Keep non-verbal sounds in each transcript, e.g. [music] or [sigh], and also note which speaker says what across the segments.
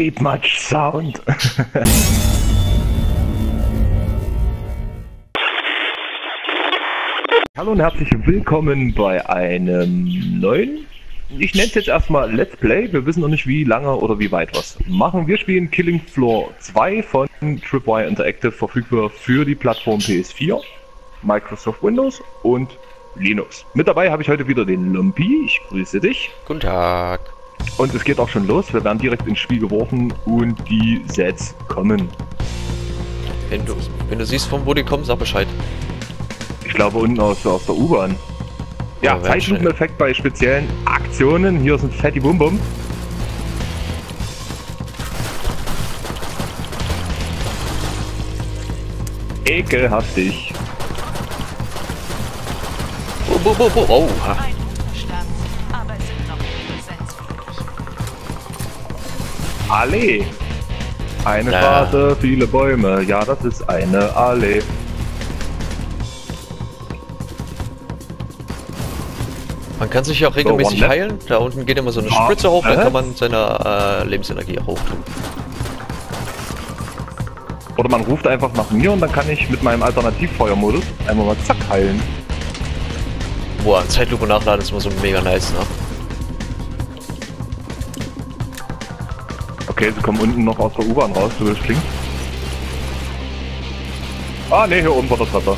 Speaker 1: Beat Much Sound. [laughs] Hallo und herzlich willkommen bei einem neuen, ich nenne es jetzt erstmal Let's Play. Wir wissen noch nicht wie lange oder wie weit was machen. Wir spielen Killing Floor 2 von Tripwire Interactive, verfügbar für die Plattform PS4, Microsoft Windows und Linux. Mit dabei habe ich heute wieder den Lumpy. Ich grüße dich.
Speaker 2: Guten Tag.
Speaker 1: Und es geht auch schon los. Wir werden direkt ins Spiel geworfen und die Sets kommen.
Speaker 2: Wenn du, wenn du siehst, von wo die kommen, sag Bescheid.
Speaker 1: Ich glaube unten aus, aus der U-Bahn. Ja,
Speaker 2: Ja,
Speaker 1: Zeitlupeneffekt bei speziellen Aktionen. Hier sind Fatty Bum Bum. Ekelhaftig.
Speaker 2: Oh, oh, oh, oh, oh.
Speaker 1: Allee. Eine
Speaker 2: Ja.
Speaker 1: Straße, viele Bäume. Ja, das ist eine Allee.
Speaker 2: Man kann sich ja auch regelmäßig
Speaker 1: left.
Speaker 2: heilen. Da unten geht immer so eine
Speaker 1: Ah,
Speaker 2: Spritze hoch, dann kann man seine äh, Lebensenergie hoch tun.
Speaker 1: Oder man ruft einfach nach mir und dann kann ich mit meinem Alternativfeuermodus einmal mal zack heilen.
Speaker 2: Boah, Zeitlupe nachladen ist immer so mega nice, ne?
Speaker 1: Okay, sie kommen unten noch aus der U-Bahn raus, wie es klingt. Ah, ne, hier oben war der Treffer.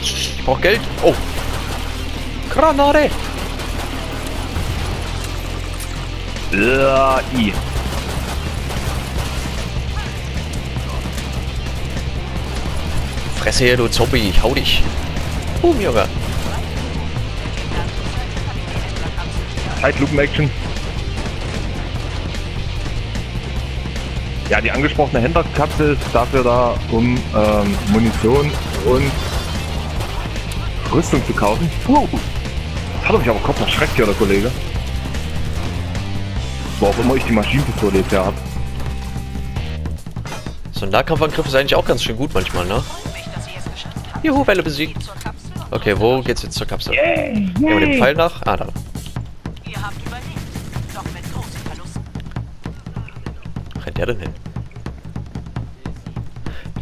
Speaker 2: Ich brauch Geld. Oh. Granate.
Speaker 1: Ja, i.
Speaker 2: Fresse hier, du Zombie. Ich hau dich. Boom, Junge.
Speaker 1: Zeitlupen-Action. Ja, die angesprochene Händlerkapsel ist dafür da, um ähm, Munition und Rüstung zu kaufen. Puh. Das hat mich aber kurz erschreckt hier, der Kollege. Wo auch immer ich die Maschinenpistole jetzt her hab.
Speaker 2: So ein Nahkampfangriff ist eigentlich auch ganz schön gut manchmal, ne? Juhu, Welle besiegt. Okay, wo geht's jetzt zur Kapsel? Gehen wir dem Pfeil nach? Ah, da. Rennt der denn hin?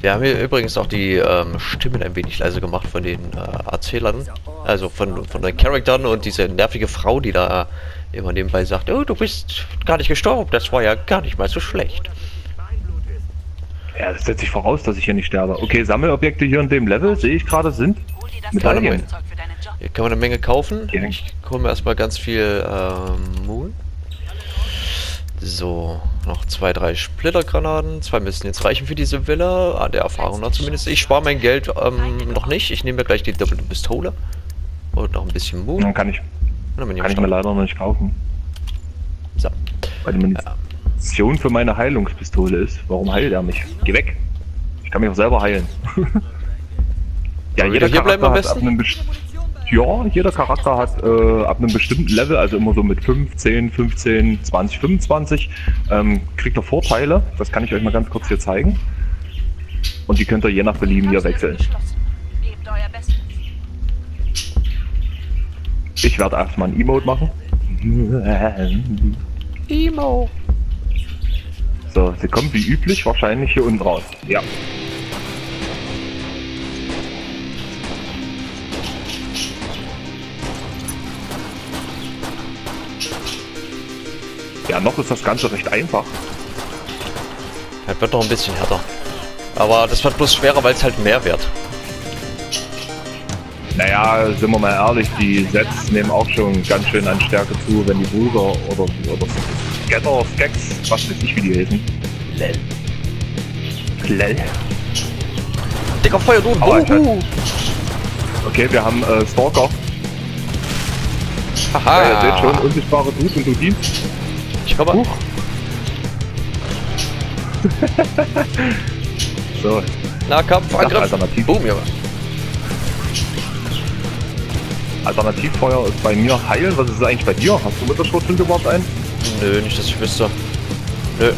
Speaker 2: Wir haben hier übrigens auch die ähm, Stimmen ein wenig leise gemacht von den äh, Erzählern. Also von, von den Charakteren und diese nervige Frau, die da immer nebenbei sagt, oh, du bist gar nicht gestorben, das war ja gar nicht mal so schlecht.
Speaker 1: Ja, das setzt sich voraus, dass ich hier nicht sterbe. Okay, Sammelobjekte hier in dem Level, sehe ich gerade, sind Medaillen.
Speaker 2: Hier kann man eine Menge kaufen. Ich hole mir erstmal ganz viel ähm, Moon. So, noch zwei, drei Splittergranaten. Zwei müssen jetzt reichen für diese Villa. Ah, der Erfahrung nach zumindest. Ich spare mein Geld ähm, noch nicht. Ich nehme mir gleich die doppelte Pistole. Und noch ein bisschen Moon.
Speaker 1: Dann kann ich,
Speaker 2: dann
Speaker 1: kann ich mir leider noch nicht kaufen.
Speaker 2: So.
Speaker 1: Weil die Munition für meine Heilungspistole ist. Warum heilt er mich? Geh weg. Ich kann mich auch selber heilen. [laughs] ja,
Speaker 2: wir hier bleiben am besten?
Speaker 1: Ja, jeder Charakter hat äh, ab einem bestimmten Level, also immer so mit 5, 10, 15, 20, 25, ähm, kriegt er Vorteile. Das kann ich euch mal ganz kurz hier zeigen. Und die könnt ihr je nach Belieben hier wechseln. Ich werde erstmal ein Emote machen.
Speaker 2: Emo.
Speaker 1: So, sie kommt wie üblich wahrscheinlich hier unten raus. Ja. Noch ist das Ganze recht einfach.
Speaker 2: Das wird noch ein bisschen härter. Aber das wird bloß schwerer, weil es halt mehr wird.
Speaker 1: Naja, sind wir mal ehrlich, die Sets nehmen auch schon ganz schön an Stärke zu, wenn die Bruder oder, oder Scatter, Skeks, was weiß ich, wie die heißen.
Speaker 2: Lel.
Speaker 1: Lell.
Speaker 2: Dicker Feuer, du.
Speaker 1: Aua, Scheiße.
Speaker 2: Uhu.
Speaker 1: Okay, wir haben äh, Stalker.
Speaker 2: Haha.
Speaker 1: Ja, ihr seht schon, unsichtbare Dude und du dienst.
Speaker 2: Ich komme.
Speaker 1: Huch. [laughs] so,
Speaker 2: Nahkampf, Angriff.
Speaker 1: Alternativ.
Speaker 2: Boom, Junge.
Speaker 1: Alternativfeuer ist bei mir heilen. Was ist es eigentlich bei dir? Hast du mit der Schrotflinte überhaupt einen?
Speaker 2: Nö, nicht, dass ich wüsste. Nö.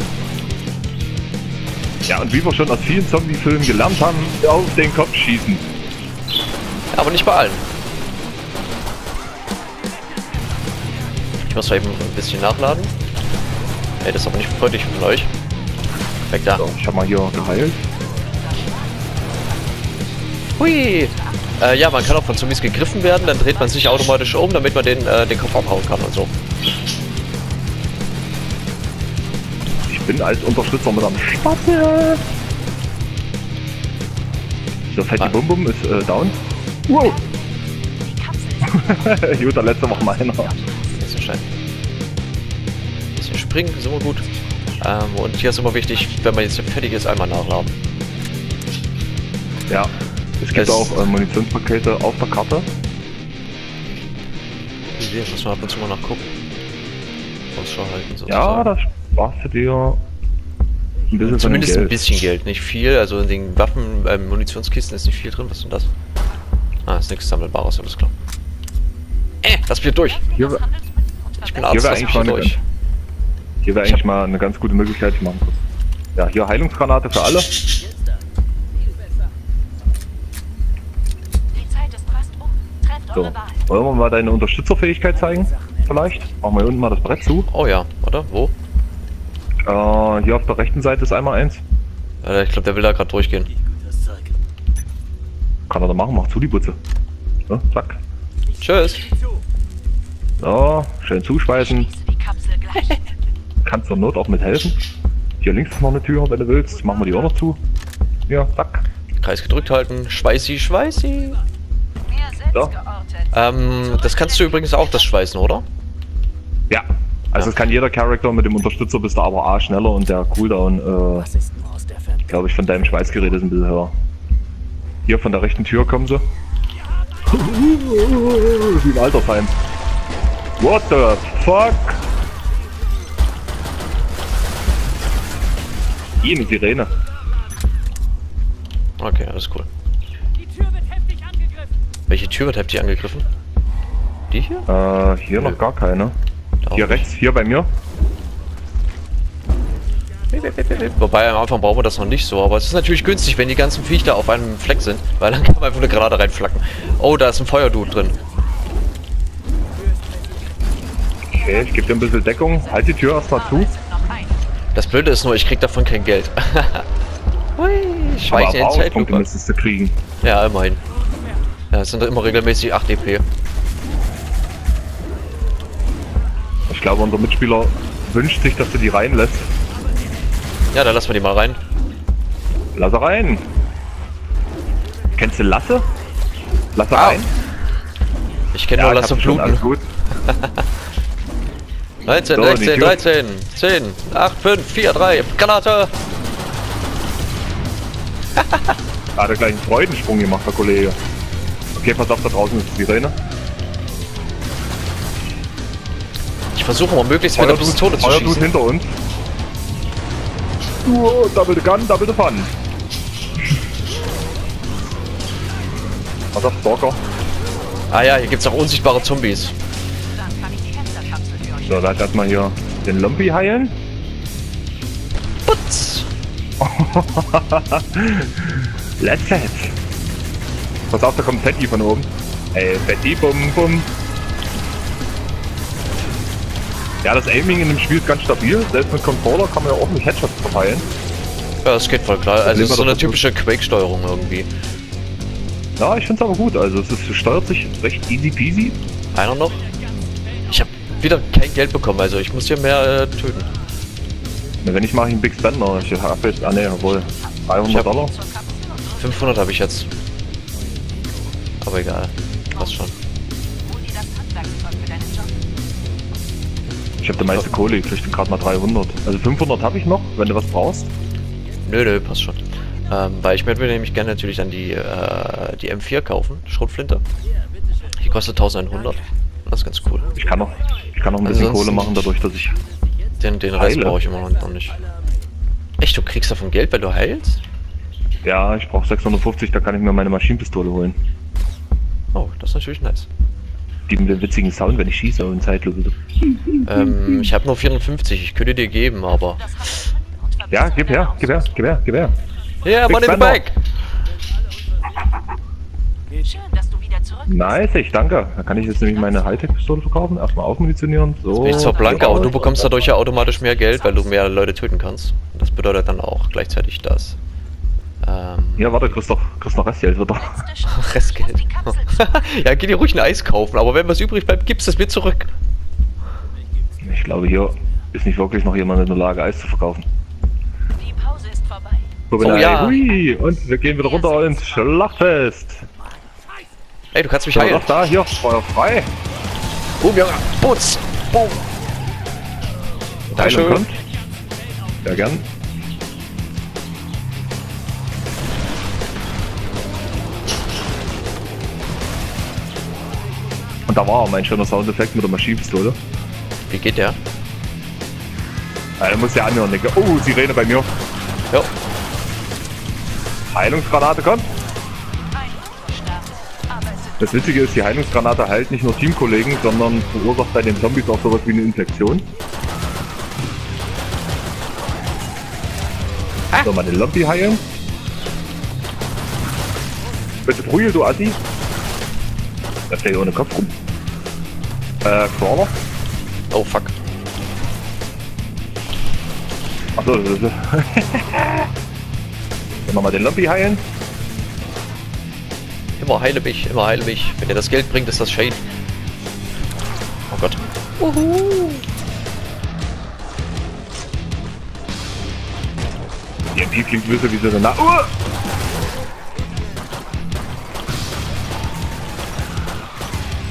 Speaker 1: Ja, und wie wir schon aus vielen Zombie-Filmen gelernt haben, auf den Kopf schießen.
Speaker 2: Aber nicht bei allen. Ich muss mal eben ein bisschen nachladen. Ey, das ist aber nicht freundlich von euch. Weg da.
Speaker 1: So, ich habe mal hier geheilt.
Speaker 2: Hui! Äh, ja, man kann auch von Zombies gegriffen werden, dann dreht man sich automatisch um, damit man den, äh, den Kopf abhauen kann und so.
Speaker 1: Ich bin als Unterstützer mit am Start. So, Fatty
Speaker 2: Ah.
Speaker 1: Bum Bum ist äh, down. Wow. Der [laughs] letzte meiner.
Speaker 2: Bisschen Stein. Springen, ist immer gut. Ähm, und hier ist immer wichtig, wenn man jetzt fertig ist, einmal nachladen.
Speaker 1: Ja. Es gibt
Speaker 2: Es-
Speaker 1: auch äh, Munitionspakete auf der Karte.
Speaker 2: Hier muss man ab und zu mal nachgucken. Ausschau halten sozusagen.
Speaker 1: Ja, das sparst du dir ein bisschen
Speaker 2: Zumindest ein
Speaker 1: Geld.
Speaker 2: bisschen Geld, nicht viel. Also in den Waffen, ähm, Munitionskisten ist nicht viel drin. Was ist denn das? Ah, ist nichts Sammelbares, alles klar. Äh, lass mich durch.
Speaker 1: Hier,
Speaker 2: Ich bin Arzt, lass mich durch.
Speaker 1: Hier wäre eigentlich mal eine ganz gute Möglichkeit. Ich mach mal kurz. Ja, hier Heilungsgranate für alle.
Speaker 3: Die Zeit ist fast um. Trefft
Speaker 1: So. Wollen wir mal deine Unterstützerfähigkeit zeigen? Vielleicht? Machen wir hier unten mal das Brett zu.
Speaker 2: Oh ja, oder? Wo?
Speaker 1: Äh, hier auf der rechten Seite ist einmal eins.
Speaker 2: Äh, ich glaube, der will da gerade durchgehen.
Speaker 1: Kann er da machen, mach zu die Butze. So, zack.
Speaker 2: Tschüss.
Speaker 1: So, schön zuschweißen. Kannst zur Not auch mithelfen. Hier links ist noch eine Tür, wenn du willst. Machen wir die auch noch zu. Ja, zack.
Speaker 2: Kreis gedrückt halten. Schweißi, schweißi.
Speaker 1: So.
Speaker 2: Ähm, das kannst du übrigens auch, das Schweißen, oder?
Speaker 1: Ja. Also
Speaker 2: Ja.
Speaker 1: es kann jeder Charakter mit dem Unterstützer bist du aber A schneller und der Cooldown, äh, glaube ich, von deinem Schweißgerät ist ein bisschen höher. Hier von der rechten Tür kommen sie. [laughs] Wie ein Altersheim. What the fuck? Ih, eine Sirene.
Speaker 2: Okay, alles cool. Welche Tür wird heftig angegriffen? Die hier?
Speaker 1: Äh, hier
Speaker 2: Nö.
Speaker 1: noch gar keine.
Speaker 2: Da
Speaker 1: Hier
Speaker 2: auch nicht.
Speaker 1: rechts, hier bei mir.
Speaker 2: Wobei am Anfang brauchen wir das noch nicht so, aber es ist natürlich günstig, wenn die ganzen Viecher auf einem Fleck sind, weil dann [laughs] kann man einfach eine Granate reinflacken. Oh, da ist ein Feuerdude drin.
Speaker 1: Okay, ich gebe dir ein bisschen Deckung. Halt die Tür erstmal zu.
Speaker 2: Das Blöde ist nur, ich krieg davon kein Geld. [laughs] Hui,
Speaker 1: Aber
Speaker 2: Schweichen in
Speaker 1: Erfahrungspunkte
Speaker 2: Zeitlupe.
Speaker 1: müsstest du kriegen.
Speaker 2: Ja, immerhin. Ja, es sind immer regelmäßig 8 EP.
Speaker 1: Ich glaube, unser Mitspieler wünscht sich, dass du die reinlässt.
Speaker 2: Ja, dann lassen wir die mal rein.
Speaker 1: Lass er rein. Kennst du Lasse? Lasse
Speaker 2: Ah,
Speaker 1: rein.
Speaker 2: Ich kenne nur
Speaker 1: ich
Speaker 2: Lasse
Speaker 1: schon, alles
Speaker 2: Bluten.
Speaker 1: gut. [laughs]
Speaker 2: 19,
Speaker 1: So, die
Speaker 2: 16,
Speaker 1: Tür.
Speaker 2: 13, 10, 8, 5, 4, 3, Granate!
Speaker 1: Da hat er gleich einen Freudensprung gemacht, der Kollege. Okay, pass auf, da draußen ist die Sirene.
Speaker 2: Ich versuche mal möglichst mit der Pistole zu schießen.
Speaker 1: hinter uns. Uh, double the gun, double the fun. Pass auf, Stalker.
Speaker 2: Ah ja, hier gibt's auch unsichtbare Zombies.
Speaker 1: So, da hat erstmal hier den Lumpy heilen.
Speaker 2: Putz! [laughs]
Speaker 1: Let's set. Pass auf, da kommt Fatty von oben. Ey, Fatty, bum, bum. Ja, das Aiming in dem Spiel ist ganz stabil. Selbst mit Controller kann man ja auch nicht Headshots verteilen.
Speaker 2: Ja, das geht voll klar. Also es ist so eine typische Quake-Steuerung irgendwie.
Speaker 1: Ja, ich find's aber gut. Also es ist, steuert sich recht easy peasy.
Speaker 2: Einer noch? Habe wieder kein Geld bekommen, also ich muss hier mehr äh, töten.
Speaker 1: Na, wenn ich mache ich einen Big Spender. Ich hab jetzt, ah ne, jawohl. 300
Speaker 2: Ich hab-
Speaker 1: Dollar.
Speaker 3: Zur Kapsel und
Speaker 2: 500 habe ich jetzt. Aber egal. Passt schon.
Speaker 1: Ich habe die meiste Kohle, ich krieg gerade mal 300. Also 500 habe ich noch, wenn du was brauchst.
Speaker 2: Nö, nö, passt schon. Ähm, weil ich würde mir nämlich gerne natürlich dann die, äh, die M4 kaufen, Schrotflinte. Die kostet 1100. Das ist ganz cool.
Speaker 1: Ich kann noch, ich kann noch ein
Speaker 2: Also
Speaker 1: bisschen Kohle machen, dadurch, dass ich.
Speaker 2: Den, den Rest brauche ich immer noch nicht. Echt, du kriegst davon Geld, wenn du heilst?
Speaker 1: Ja, ich brauche 650, da kann ich mir meine Maschinenpistole holen.
Speaker 2: Oh, das ist natürlich nice.
Speaker 1: Die mit dem witzigen Sound, wenn ich schieße und Zeitlupe.
Speaker 2: Ähm, ich habe nur 450, ich könnte dir geben, aber...
Speaker 1: Ja, gib her, gib her, gib her, gib her.
Speaker 2: Yeah,
Speaker 1: Big
Speaker 2: money in the bank!
Speaker 3: Schön, dass
Speaker 1: Nice, ich danke. Da kann ich jetzt nämlich meine Hightech-Pistole verkaufen. Erstmal aufmunitionieren. So.
Speaker 2: Bin ich zwar blank, aber du bekommst dadurch ja automatisch mehr Geld, weil du mehr Leute töten kannst. Das bedeutet dann auch gleichzeitig das. Ähm,
Speaker 1: Ja, warte, kriegst doch, kriegst noch Restgeld wieder. [laughs]
Speaker 2: Restgeld. ja, geh dir ruhig ein Eis kaufen, aber wenn was übrig bleibt, gibst es mir zurück.
Speaker 1: Ich glaube, hier ist nicht wirklich noch jemand in der Lage, Eis zu verkaufen.
Speaker 3: Die Pause ist vorbei.
Speaker 1: Guck
Speaker 2: ja.
Speaker 1: Hui, und wir gehen wieder runter ins Schlachtfest.
Speaker 2: Ey, du kannst mich
Speaker 1: So,
Speaker 2: heilen.
Speaker 1: doch da, hier, Feuer frei.
Speaker 2: Boom, Junge. Putz. Boom. Dankeschön.
Speaker 1: kommt. Sehr gern. Und da war mein schöner Soundeffekt mit der Maschinenpistole.
Speaker 2: Wie geht der?
Speaker 1: Ja, da muss ja anhören, Digga. Oh, Sirene bei mir.
Speaker 2: Jo.
Speaker 1: Heilungsgranate kommt. Das Witzige ist, die Heilungsgranate heilt nicht nur Teamkollegen, sondern verursacht bei den Zombies auch sowas wie eine Infektion. So, mal den Lobby heilen. Bitte Brühe, du Assi. Da fällt ohne Kopf rum. Äh, Crawler.
Speaker 2: Oh, fuck.
Speaker 1: Achso, das ist. [laughs] Nochmal den Lobby heilen.
Speaker 2: Immer heile mich, immer heile mich. Wenn dir das Geld bringt, ist das Shade. Oh Gott.
Speaker 1: Die MP klingt böse wie so eine Na. Uh!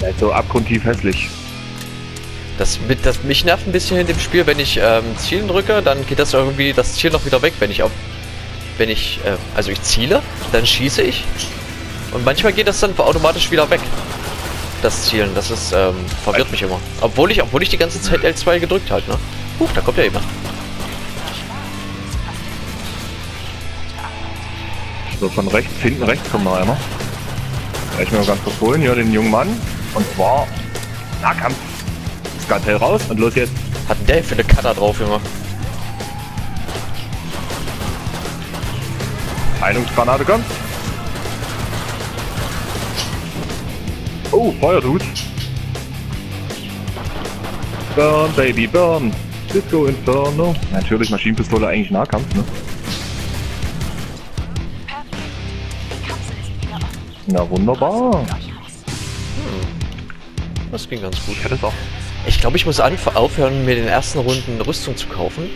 Speaker 1: Der ist so abgrundtief hässlich.
Speaker 2: Das, mit, das mich nervt ein bisschen in dem Spiel, wenn ich ähm, Zielen drücke, dann geht das irgendwie das Ziel noch wieder weg, wenn ich auf wenn ich äh, also ich ziele, dann schieße ich und manchmal geht das dann automatisch wieder weg. Das Zielen, das ist ähm, verwirrt mich immer. Obwohl ich obwohl ich die ganze Zeit L2 gedrückt halt, ne? Huch, da kommt ja jemand.
Speaker 1: So von rechts, hinten rechts kommt noch einer. Ich mir ganz kurz holen, hier den jungen Mann. Und zwar Nahkampf. Skartell raus und los jetzt.
Speaker 2: Hat der für eine Cutter drauf, Junge?
Speaker 1: Heilungsgranate kommt. Oh, Feuerdude. Burn, Baby, burn. Disco Inferno. Natürlich Maschinenpistole eigentlich Nahkampf, ne? Na wunderbar.
Speaker 3: Aus.
Speaker 2: Das ging ganz gut.
Speaker 1: Ich hätte es auch.
Speaker 2: Ich glaube, ich muss aufhören, mir in den ersten Runden Rüstung zu kaufen,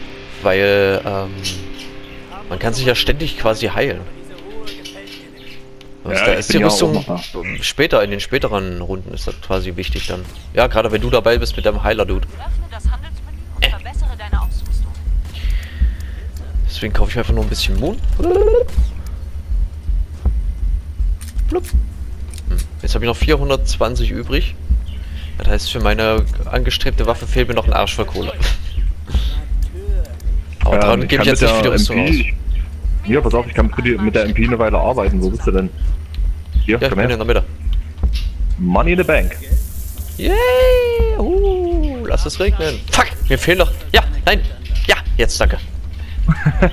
Speaker 2: weil ähm, man kann sich ja ständig quasi heilen. Und
Speaker 1: Ja,
Speaker 2: da ist die
Speaker 1: ja
Speaker 2: Rüstung später, in den späteren Runden ist das quasi wichtig dann. Ja, gerade wenn du dabei bist mit deinem Heiler-Dude.
Speaker 3: Ausrüstung.
Speaker 2: Deswegen kaufe ich einfach nur ein bisschen Moon. Blub. Hm. Jetzt habe ich noch 420 übrig. Das heißt, für meine angestrebte Waffe fehlt mir noch ein Arsch voll Kohle. [laughs] Aber
Speaker 1: Ähm,
Speaker 2: dran
Speaker 1: ich
Speaker 2: gebe ich jetzt nicht für die
Speaker 1: der
Speaker 2: Rüstung
Speaker 1: MP
Speaker 2: aus.
Speaker 1: Hier, pass auf, ich kann mit der MP eine Weile arbeiten. Wo bist du denn? Hier,
Speaker 2: Ja,
Speaker 1: komm her.
Speaker 2: in der Mitte.
Speaker 1: Money in the Bank.
Speaker 2: Yay! Uh, lass es regnen. Fuck, mir fehlen noch. Ja, nein. Ja, jetzt danke. [laughs]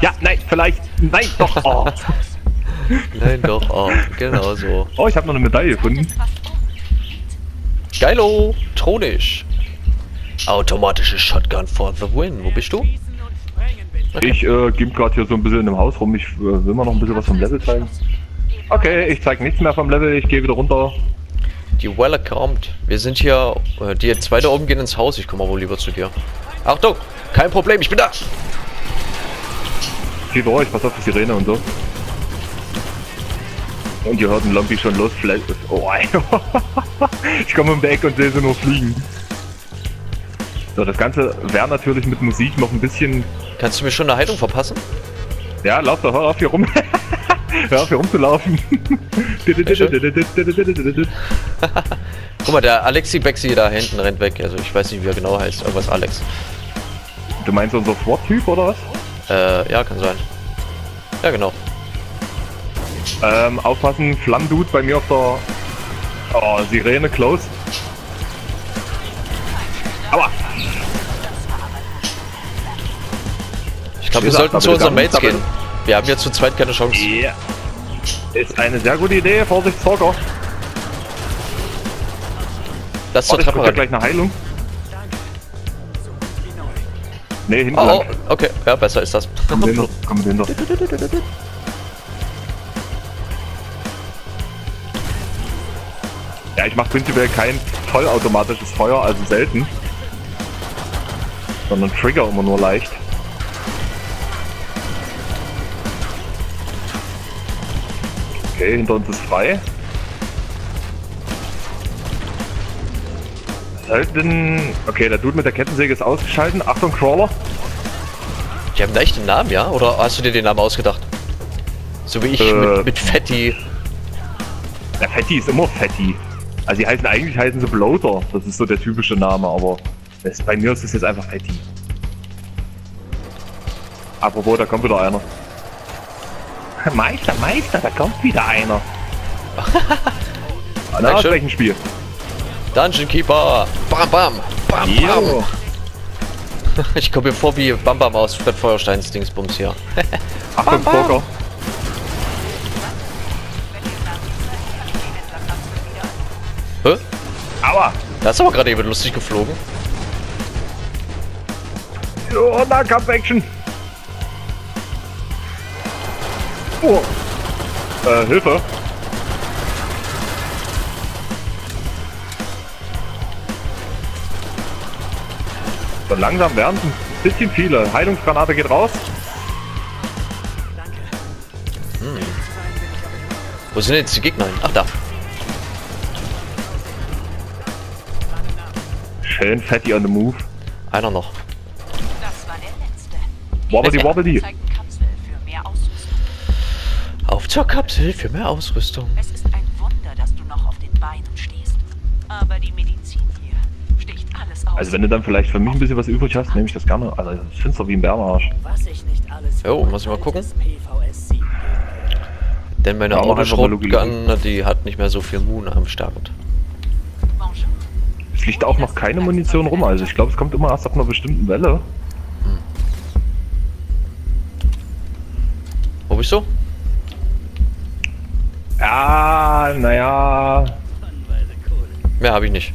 Speaker 1: Ja, nein, vielleicht. Nein, doch. Oh, [laughs]
Speaker 2: Nein, doch. Oh, genau so.
Speaker 1: oh ich habe noch eine Medaille gefunden.
Speaker 2: Geilo, tronisch. Automatische Shotgun for the win. Wo bist du? Okay.
Speaker 1: Ich äh, gebe gerade hier so ein bisschen in dem Haus rum. Ich äh, will mal noch ein bisschen was vom Level zeigen. Okay, ich zeige nichts mehr vom Level. Ich gehe wieder runter.
Speaker 2: Die Welle kommt. Wir sind hier. Äh, die zwei da oben gehen ins Haus. Ich komme aber wohl lieber zu dir. Achtung! Kein Problem, ich bin da!
Speaker 1: Zieh durch, pass auf die Sirene und so. Und ihr hört einen Lompi schon los. Fle- Oh, ey. [laughs] ich komme um die Ecke und sehe sie nur fliegen. So, das Ganze wäre natürlich mit Musik noch ein bisschen.
Speaker 2: Kannst du mir schon eine Heilung verpassen?
Speaker 1: Ja, lauf doch, hör auf hier rum. [laughs] hör auf hier rumzulaufen.
Speaker 2: Guck mal, der Alexi Bexi da hinten rennt weg. Also ich weiß nicht, wie er genau heißt. Irgendwas Alex.
Speaker 1: du meinst unser SWAT-Typ oder was?
Speaker 2: Äh, ja, kann sein. Ja, genau.
Speaker 1: Ähm, aufpassen, Flammdude bei mir auf der oh, Sirene close. Aua!
Speaker 2: Ich glaube, wir sollten zu
Speaker 1: wir
Speaker 2: Mates gehen. Wir haben ja zu zweit keine Chance.
Speaker 1: Ja. Ist eine sehr gute Idee, Vorsicht, Stalker.
Speaker 2: Lass zur Treppe rein.
Speaker 1: gleich eine Heilung. Nee, hinten
Speaker 2: Oh, oh, okay. Ja, besser ist das.
Speaker 1: Komm hinter, komm hinter. Ja, ich mache prinzipiell kein vollautomatisches Feuer, also selten. Sondern trigger immer nur leicht. Okay, hinter uns ist frei. Sollten... Okay, der Dude mit der Kettensäge ist ausgeschaltet. Achtung, Crawler.
Speaker 2: Die haben da echt einen Namen, ja? Oder hast du dir den Namen ausgedacht? So wie ich
Speaker 1: Äh.
Speaker 2: mit, mit Fetti.
Speaker 1: Der Fetti ist immer Fetti. Also die heißen eigentlich heißen sie Bloater. Das ist so der typische Name, aber das, bei mir ist es jetzt einfach Fetti. Apropos, da kommt wieder einer. Meister, Meister, da kommt wieder einer. [laughs] Na,
Speaker 2: Dankeschön.
Speaker 1: gleich ein Spiel.
Speaker 2: Dungeon Keeper! Bam, bam! Bam, bam! [laughs] Ich komme mir vor wie Bam Bam aus Fred Feuersteins Dingsbums hier. [laughs]
Speaker 1: Achtung. Poker.
Speaker 2: Hä?
Speaker 1: Aua.
Speaker 2: Da ist aber gerade eben lustig geflogen.
Speaker 1: Oh, Nahkampf-Action. Oh. Äh, Hilfe. So langsam werden es ein bisschen viele. Heilungsgranate geht raus.
Speaker 2: Wo sind jetzt die Gegner hin? Ach da.
Speaker 1: Schön fatty on the move.
Speaker 2: Einer noch.
Speaker 3: Das war der letzte.
Speaker 1: Wobbly wobbly.
Speaker 2: Zur Kapsel für mehr Ausrüstung.
Speaker 3: Es ist ein Wunder, dass du noch auf den Beinen stehst. Aber die Medizin hier sticht alles aus.
Speaker 1: Also wenn du dann vielleicht für mich ein bisschen was übrig hast, nehme ich das gerne. Also ich finde es wie ein Bärenarsch.
Speaker 4: Was ich nicht alles
Speaker 2: Jo, muss ich mal gucken. Denn meine
Speaker 1: Ja,
Speaker 2: Autoschrotgun, die hat nicht mehr so viel Moon am Start.
Speaker 1: Es liegt auch noch keine Munition rum. Also ich glaube, es kommt immer erst ab einer bestimmten Welle.
Speaker 2: Wo bist du?
Speaker 1: Ja, naja.
Speaker 2: Mehr habe ich nicht.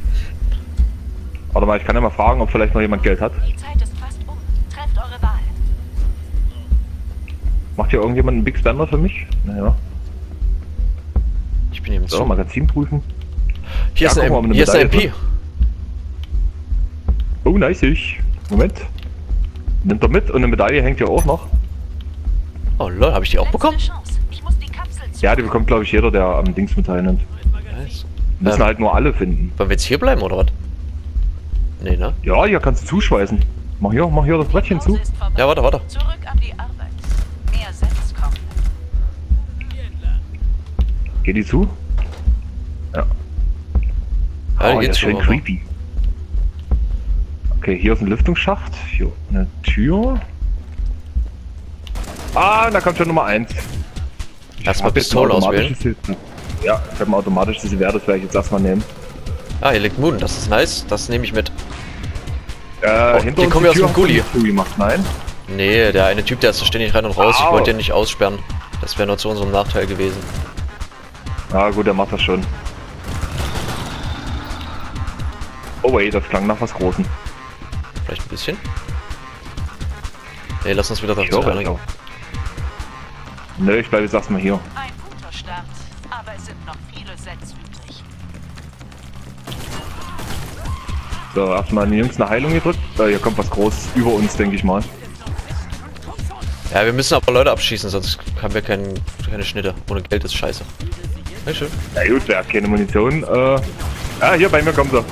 Speaker 1: Warte mal, ich kann ja mal fragen, ob vielleicht noch jemand Geld hat.
Speaker 3: Die Zeit ist fast um. Trefft eure Wahl.
Speaker 1: Macht hier irgendjemand einen Big Spender für mich? Naja.
Speaker 2: Ich bin eben
Speaker 1: So,
Speaker 2: zu.
Speaker 1: Magazin prüfen.
Speaker 2: Hier
Speaker 1: Ja,
Speaker 2: ist ein, hier ist ein
Speaker 1: Medaille
Speaker 2: MP.
Speaker 1: Oh, nice. Ich. Moment. Nimmt er mit und eine Medaille hängt hier auch noch.
Speaker 2: Oh lol, habe ich die auch
Speaker 3: Letzte
Speaker 2: bekommen?
Speaker 3: Chance.
Speaker 1: Ja, die bekommt, glaube ich, jeder, der am Dings mit teilnimmt.
Speaker 2: Nice.
Speaker 1: Müssen
Speaker 2: Ähm.
Speaker 1: halt nur alle finden.
Speaker 2: Wollen wir jetzt hier bleiben oder was? Nee, ne?
Speaker 1: Ja, hier kannst du zuschweißen. Mach hier, mach hier das Brettchen zu.
Speaker 2: Ja, warte, warte.
Speaker 3: Zurück an die Arbeit. Mehr Sets kommen.
Speaker 1: Geht die zu? Ja.
Speaker 2: Ja,
Speaker 1: oh,
Speaker 2: die
Speaker 1: das
Speaker 2: geht
Speaker 1: ist
Speaker 2: zu,
Speaker 1: schön creepy. Okay, hier ist ein Lüftungsschacht. Hier eine Tür. Ah, da kommt schon Nummer 1.
Speaker 2: Erstmal Pistole auswählen.
Speaker 1: Ja, ich habe ein automatisches Gewehr, das werde ich jetzt erstmal nehmen.
Speaker 2: Ah, hier liegt Moon, das ist nice. Das nehme ich mit.
Speaker 1: Äh,
Speaker 2: Oh, die kommen ja aus dem Gully.
Speaker 1: nein?
Speaker 2: Nee, der eine Typ, der ist da ständig rein und raus. Ich
Speaker 1: Au.
Speaker 2: wollte den nicht aussperren. Das wäre nur zu unserem Nachteil gewesen.
Speaker 1: Ah, gut, der macht das schon. Oh wait, das klang nach was Großem.
Speaker 2: Vielleicht ein bisschen. Nee, lass uns wieder
Speaker 1: Ich
Speaker 2: rein.
Speaker 1: auch. Nö, ich bleibe jetzt erstmal hier.
Speaker 3: Ein guter Start. Aber es sind noch viele Sets übrig.
Speaker 1: So, erstmal den Jungs eine Heilung gedrückt. Äh, hier kommt was Großes über uns, denke ich mal.
Speaker 2: Ja, wir müssen aber Leute abschießen, sonst haben wir kein, keine Schnitte. Ohne Geld ist scheiße. Ja, schön.
Speaker 1: Na gut, wer hat keine Munition? Äh, ah, hier bei mir kommt er.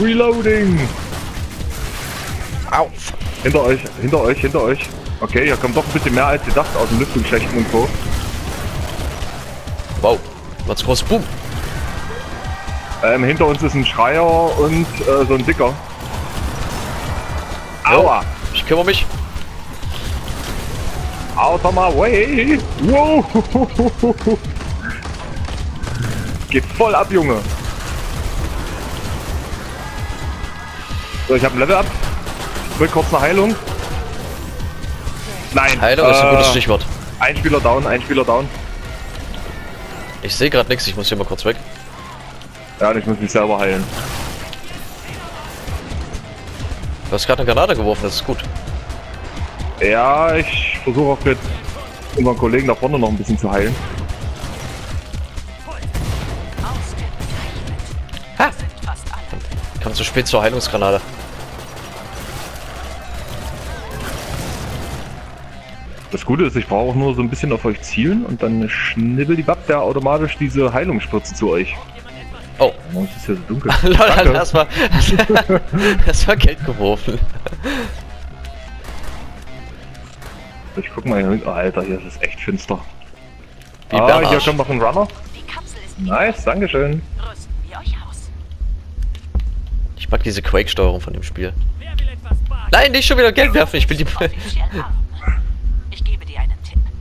Speaker 1: Reloading!
Speaker 2: Au!
Speaker 1: Hinter euch, hinter euch, hinter euch. Okay, hier kommt doch ein bisschen mehr als gedacht aus dem Lüftungsschächten und so.
Speaker 2: Wow. Was groß Boom.
Speaker 1: Ähm, hinter uns ist ein Schreier und äh, so ein Dicker. Aua!
Speaker 2: Ich kümmere mich.
Speaker 1: Out of my way! Wow! Geht voll ab, Junge! So, ich habe ein Level up. Will kurz eine Heilung. Nein.
Speaker 2: Heilung ist ein
Speaker 1: äh,
Speaker 2: gutes Stichwort.
Speaker 1: Ein Spieler down, ein Spieler down.
Speaker 2: Ich sehe gerade nichts, ich muss hier mal kurz weg.
Speaker 1: Ja, ich muss mich selber heilen.
Speaker 2: Du hast gerade eine Granate geworfen, das ist gut.
Speaker 1: Ja, ich versuche auch jetzt unseren Kollegen da vorne noch ein bisschen zu heilen.
Speaker 2: Ha! Kam zu spät zur Heilungsgranate.
Speaker 1: Gute ist, ich brauche auch nur so ein bisschen auf euch zielen und dann schnibbeldiwapp der automatisch diese Heilungsspritze zu euch.
Speaker 2: Oh,
Speaker 1: Oh, es ist hier so dunkel. [laughs]
Speaker 2: Lol,
Speaker 1: Danke.
Speaker 2: das war, [laughs] das war Geld geworfen.
Speaker 1: Ich guck mal hier. Oh, Alter, hier ist es echt finster.
Speaker 2: Wie
Speaker 1: ah, hier kommt noch ein Runner.
Speaker 3: Die
Speaker 1: Nice, dankeschön.
Speaker 3: Rüsten wir euch aus.
Speaker 2: Ich mag diese Quake-Steuerung von dem Spiel. Nein, nicht schon wieder Geld werfen, ich bin die...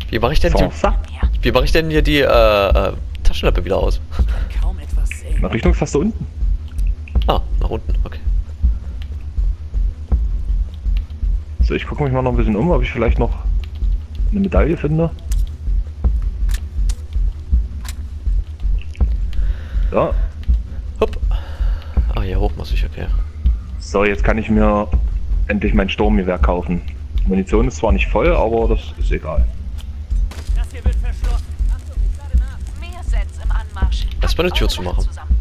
Speaker 2: Wie mache ich denn die, wie mache ich denn hier die äh, äh, Taschenlampe wieder aus?
Speaker 4: Kaum etwas sehen.
Speaker 1: Na, Richtungstaste unten.
Speaker 2: Ah, nach unten, okay.
Speaker 1: So, ich gucke mich mal noch ein bisschen um, ob ich vielleicht noch eine Medaille finde. So,
Speaker 2: Hopp. Ah, hier hoch muss ich, okay.
Speaker 1: so, jetzt kann ich mir endlich mein Sturmgewehr kaufen. Munition ist zwar nicht voll, aber das ist egal.
Speaker 2: Eine Tür.
Speaker 3: Wache zusammen.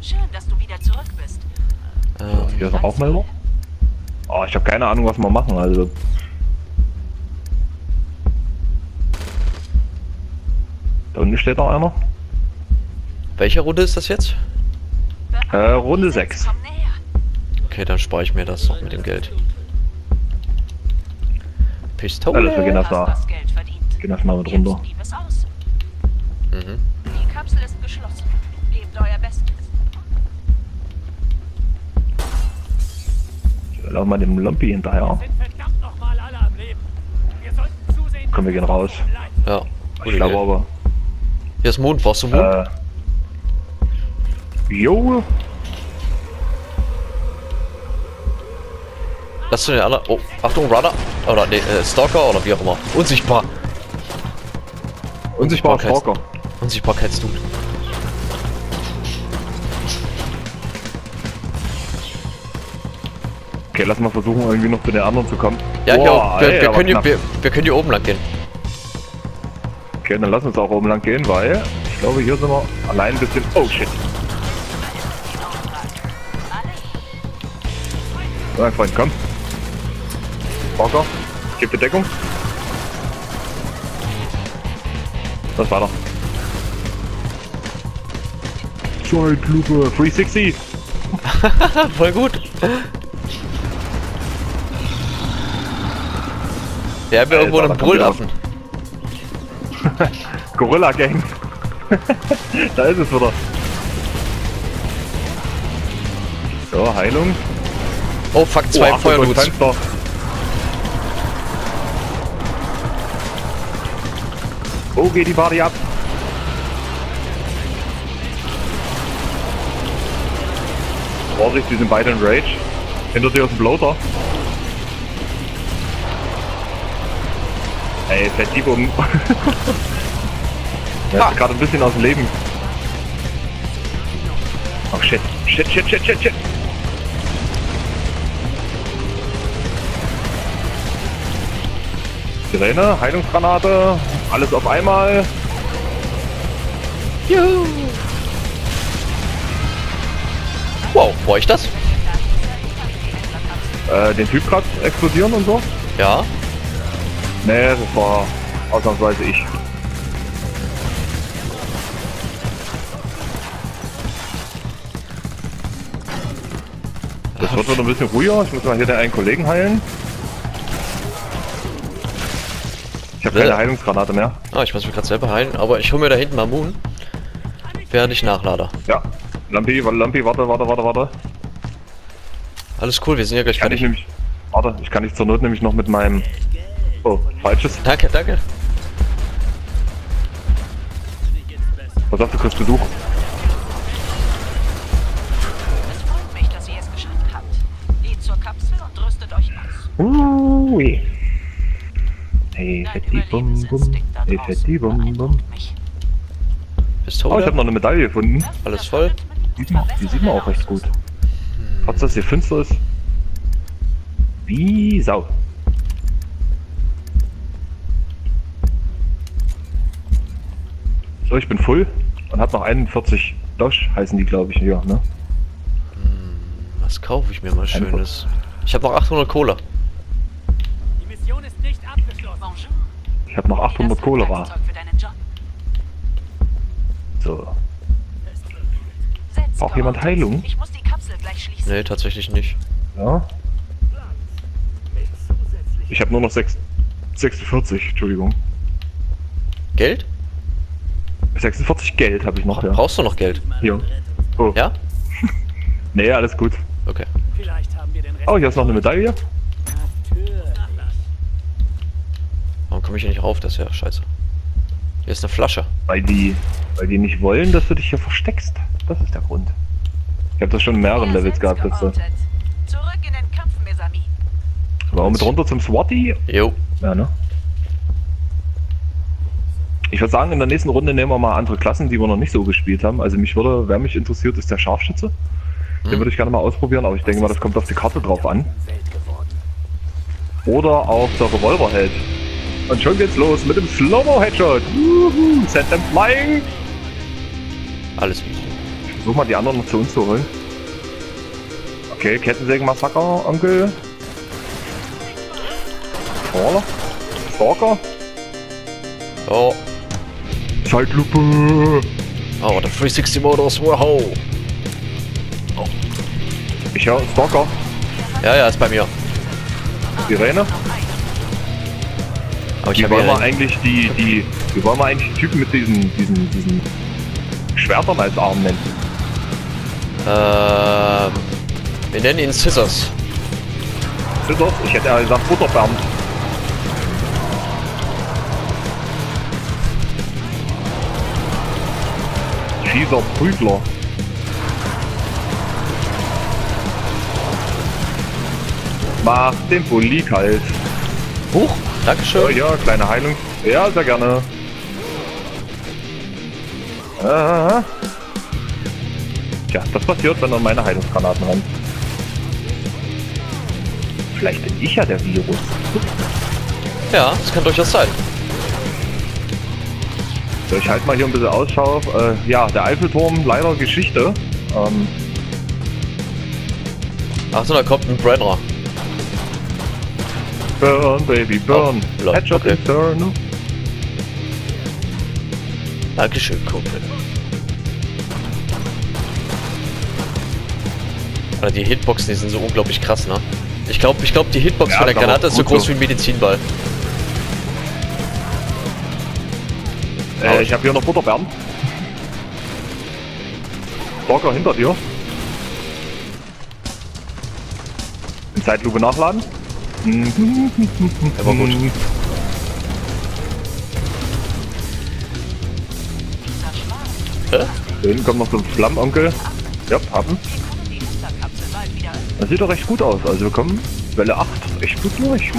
Speaker 3: Schön, dass du wieder zurück bist.
Speaker 2: Ähm,
Speaker 1: Hier ist auch mal was. Oh, ich habe keine Ahnung, was wir machen, also. Da unten steht noch einer.
Speaker 2: welche Runde ist das jetzt?
Speaker 1: Äh, Runde
Speaker 3: Die Sets
Speaker 1: 6.
Speaker 3: kommen näher.
Speaker 2: Okay, dann spare ich mir das noch mit dem Geld. Pistole.
Speaker 1: Alles, wir gehen
Speaker 3: Du
Speaker 1: erst
Speaker 3: hast
Speaker 1: da.
Speaker 3: das Geld verdient.
Speaker 1: Gehen erstmal mit runter.
Speaker 2: Mhm.
Speaker 3: Die Kapsel ist geschlossen. Gebt euer Bestes.
Speaker 1: Wir laufen mal dem Lumpy hinterher.
Speaker 4: Sind verdammt nochmal alle am Leben. Wir sollten zusehen.
Speaker 1: Komm, wir gehen raus.
Speaker 2: Ja.
Speaker 1: Ich glaube aber.
Speaker 2: Hier ist Mond, brauchst du Mond?
Speaker 1: Äh. Jo,
Speaker 2: Lass du den anderen. Oh, Achtung, Runner. Oder nee, äh, Stalker oder wie auch immer. Unsichtbar.
Speaker 1: unsichtbarer
Speaker 2: Unsichtbarkeits-
Speaker 1: Stalker.
Speaker 2: Unsichtbarkeitsdude.
Speaker 1: Okay, lass mal versuchen, irgendwie noch zu den anderen zu kommen.
Speaker 2: Ja,
Speaker 1: Boah,
Speaker 2: hier, wir,
Speaker 1: ey,
Speaker 2: wir, können hier, wir, wir können hier oben lang gehen.
Speaker 1: Okay, dann lass uns auch oben lang gehen, weil ich glaube, hier sind wir allein ein bisschen. Oh shit. So, mein Freund, komm. Walker, gib Deckung. Das war doch. Zeitlupe [laughs] 360.
Speaker 2: Voll gut. Wir haben ja irgendwo einen Brüllaffen. [laughs]
Speaker 1: Gorilla Gang. [laughs] da ist es wieder. So, Heilung.
Speaker 2: Oh fuck, zwei
Speaker 1: oh. Fenster. Oh, geht die Party ab. Vorsicht, die sind beide in Rage. Hinter dir ist ein Bloater. Ey, fährt die um. [laughs] Er ist gerade ein bisschen aus dem Leben. Oh shit. Shit, shit, shit, shit, shit. Sirene, Heilungsgranate, alles auf einmal.
Speaker 2: Juhu. War ich das?
Speaker 1: Äh, den Typ grad explodieren und so?
Speaker 2: Ja.
Speaker 1: Nee, das war ausnahmsweise ich. Das wird wieder ein bisschen ruhiger. Ich muss mal hier den einen Kollegen heilen. Ich habe keine. Heilungsgranate mehr.
Speaker 2: Ah, ich muss mich gerade selber heilen, aber ich hole mir da hinten mal Moon. Während ich nachlade.
Speaker 1: Ja. Lampi, Lampi, warte, warte, warte, warte.
Speaker 2: Alles cool, wir sind ja gleich
Speaker 1: Kann ich
Speaker 2: fertig.
Speaker 1: nämlich. Warte, ich kann dich zur Not nämlich noch mit meinem. Oh, falsches.
Speaker 2: Danke, danke.
Speaker 1: Was sagst du, kriegst Besuch?
Speaker 3: Es freut mich, dass ihr es geschafft habt. Geht zur Kapsel und rüstet euch aus.
Speaker 1: Ui. Ey,
Speaker 3: Dein
Speaker 1: fetti bum bum.
Speaker 3: Überlebensinstinkt da
Speaker 1: Ey,
Speaker 3: draußen
Speaker 1: fetti bum bum. Oh, ich habe noch eine Medaille gefunden.
Speaker 2: Alles voll.
Speaker 1: Die sieht man, die sieht man auch recht gut. Trotz dass hier finster ist. Wie Sau. So, ich bin full und hab noch 41 Dosh, heißen die glaube ich hier, ne?
Speaker 2: Was kaufe ich mir mal Schönes? Ich habe noch 800 Cola.
Speaker 4: Die Mission ist nicht abgeschlossen.
Speaker 1: Ich habe noch 800
Speaker 3: Das
Speaker 1: Cholera.
Speaker 3: Handwerkszeug für deinen Job.
Speaker 1: So. Braucht jemand. Heilung?
Speaker 3: Ich muss die Kapsel gleich schließen.
Speaker 2: Nee, tatsächlich nicht.
Speaker 1: Ja. Ich habe nur noch 6, 46, Entschuldigung.
Speaker 2: Geld?
Speaker 1: 46 Geld habe ich noch, ja.
Speaker 2: Brauchst du noch Geld?
Speaker 1: Hier. Oh.
Speaker 2: Ja? [laughs]
Speaker 1: Nee, alles gut.
Speaker 2: Okay.
Speaker 4: Vielleicht haben wir den Rest.
Speaker 1: Oh, hier ist noch eine Medaille.
Speaker 4: Natürlich.
Speaker 2: Warum komme ich hier nicht rauf? Das ist ja scheiße. Hier ist eine Flasche.
Speaker 1: Weil die, weil die nicht wollen, dass du dich hier versteckst. Das ist der Grund. Ich habe das schon in mehreren Levels gehabt. Du,
Speaker 3: geortet. Zurück in den Kampf, Mesami.
Speaker 1: war mit runter zum Swati.
Speaker 2: Jo.
Speaker 1: Ja, ne? Ich würde sagen, in der nächsten Runde nehmen wir mal andere Klassen, die wir noch nicht so gespielt haben. Also mich würde, wer mich interessiert, ist der Scharfschütze. Den
Speaker 2: Hm.
Speaker 1: würde ich gerne mal ausprobieren, aber ich denke mal, das kommt auf die Karte drauf an. Oder auf der Revolverheld. Und schon geht's los mit dem Slow-Mo-Headshot. Set them flying.
Speaker 2: Alles wie.
Speaker 1: Ich versuche mal die anderen noch zu uns zu holen. Okay, Kettensägen-Massaker, Onkel. Crawler. Stalker.
Speaker 2: Oh.
Speaker 1: Zeitlupe.
Speaker 2: Oh, der 360 Modus. Wow.
Speaker 1: Ich höre Stalker.
Speaker 2: Ja, ja, ist bei mir.
Speaker 1: Sirene.
Speaker 2: Aber ich
Speaker 1: wollen wir
Speaker 2: ja.
Speaker 1: eigentlich die, die, wie wollen wir eigentlich Typen mit diesen, diesen, diesen Schwertern als Arm nennen?
Speaker 2: Ähm. Wir nennen ihn Scissors.
Speaker 1: Scissors? Ich hätte ja gesagt Butterbernd. Fieser Prügler. Mach den Bulli kalt.
Speaker 2: Huch. Dankeschön.
Speaker 1: ja, kleine Heilung. Ja, sehr gerne. Ah. Tja, das passiert, wenn er meine Heilungsgranaten rennt. Vielleicht bin ich ja der Virus.
Speaker 2: Ja, das kann durchaus sein.
Speaker 1: So, ich halte mal hier ein bisschen Ausschau. Äh, ja, der Eiffelturm, leider Geschichte. Ähm,
Speaker 2: Achtung, da kommt ein Brenner.
Speaker 1: burn, baby, burn.
Speaker 2: Oh,
Speaker 1: Headshot
Speaker 2: okay.
Speaker 1: Inferno.
Speaker 2: Dankeschön, Kumpel. Alter, die Hitboxen, die sind so unglaublich krass, ne? Ich glaube, ich glaub, die Hitbox
Speaker 1: Ja,
Speaker 2: von der
Speaker 1: aber
Speaker 2: Granate ist so groß
Speaker 1: so.
Speaker 2: wie ein Medizinball.
Speaker 1: Äh, ich habe hier noch Butterbeeren. Stalker hinter dir. In Zeitlupe nachladen.
Speaker 2: Der war gut. Hä?
Speaker 1: Da hinten kommt noch so ein Flammonkel. Ja, haben. Das sieht doch recht gut aus. Also wir kommen Welle 8 echt gut durch.